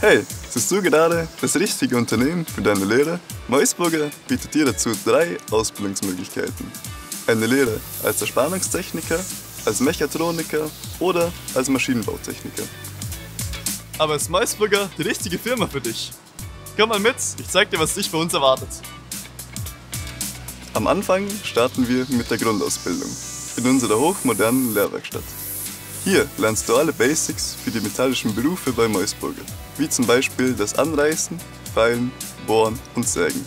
Hey, suchst du gerade das richtige Unternehmen für deine Lehre? Meusburger bietet dir dazu drei Ausbildungsmöglichkeiten. Eine Lehre als Erspannungstechniker, als Mechatroniker oder als Maschinenbautechniker. Aber ist Meusburger die richtige Firma für dich? Komm mal mit, ich zeig dir, was dich bei uns erwartet. Am Anfang starten wir mit der Grundausbildung in unserer hochmodernen Lehrwerkstatt. Hier lernst du alle Basics für die metallischen Berufe bei Meusburger, wie zum Beispiel das Anreißen, Feilen, Bohren und Sägen.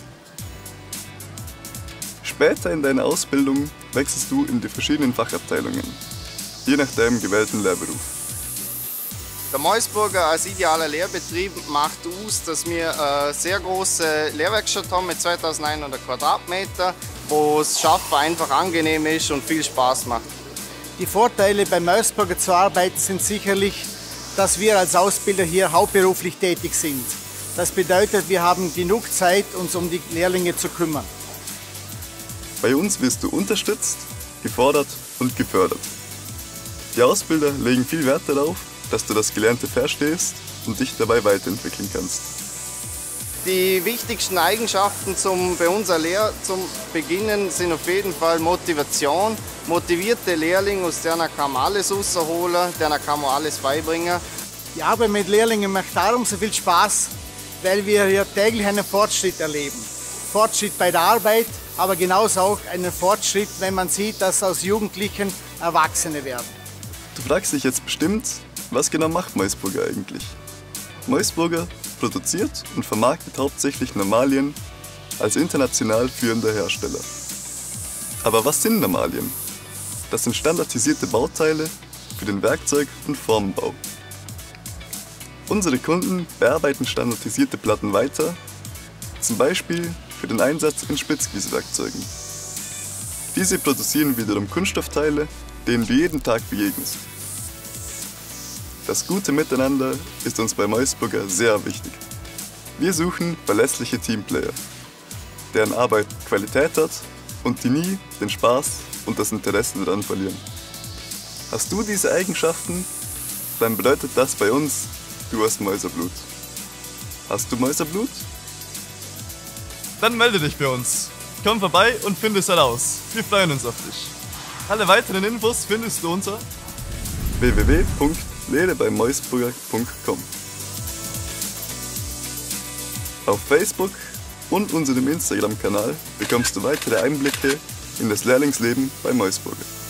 Später in deiner Ausbildung wechselst du in die verschiedenen Fachabteilungen, je nach deinem gewählten Lehrberuf. Der Meusburger als idealer Lehrbetrieb macht aus, dass wir eine sehr große Lehrwerkstatt haben mit 2100 Quadratmeter, wo das Schaffen einfach angenehm ist und viel Spaß macht. Die Vorteile beim Meusburger zu arbeiten sind sicherlich, dass wir als Ausbilder hier hauptberuflich tätig sind. Das bedeutet, wir haben genug Zeit, uns um die Lehrlinge zu kümmern. Bei uns wirst du unterstützt, gefordert und gefördert. Die Ausbilder legen viel Wert darauf, dass du das Gelernte verstehst und dich dabei weiterentwickeln kannst. Die wichtigsten Eigenschaften zum, bei unserer Lehre zum Beginnen sind auf jeden Fall Motivation. Motivierte Lehrlinge, aus denen kann man alles rausholen, denen kann man alles beibringen. Die Arbeit mit Lehrlingen macht darum so viel Spaß, weil wir hier täglich einen Fortschritt erleben. Fortschritt bei der Arbeit, aber genauso auch einen Fortschritt, wenn man sieht, dass aus Jugendlichen Erwachsene werden. Du fragst dich jetzt bestimmt, was genau macht Meusburger eigentlich? Meusburger produziert und vermarktet hauptsächlich Normalien als international führender Hersteller. Aber was sind Normalien? Das sind standardisierte Bauteile für den Werkzeug- und Formenbau. Unsere Kunden bearbeiten standardisierte Platten weiter, zum Beispiel für den Einsatz in Spitzgießwerkzeugen. Diese produzieren wiederum Kunststoffteile, denen du jeden Tag begegnest. Das gute Miteinander ist uns bei Meusburger sehr wichtig. Wir suchen verlässliche Teamplayer, deren Arbeit Qualität hat und die nie den Spaß und das Interesse daran verlieren. Hast du diese Eigenschaften, dann bedeutet das bei uns, du hast Mäuserblut. Hast du Mäuserblut? Dann melde dich bei uns. Komm vorbei und finde es heraus. Wir freuen uns auf dich. Alle weiteren Infos findest du unter www.lehrebeimoisburger.com Auf Facebook und unserem Instagram-Kanal bekommst du weitere Einblicke in das Lehrlingsleben bei Meusburger.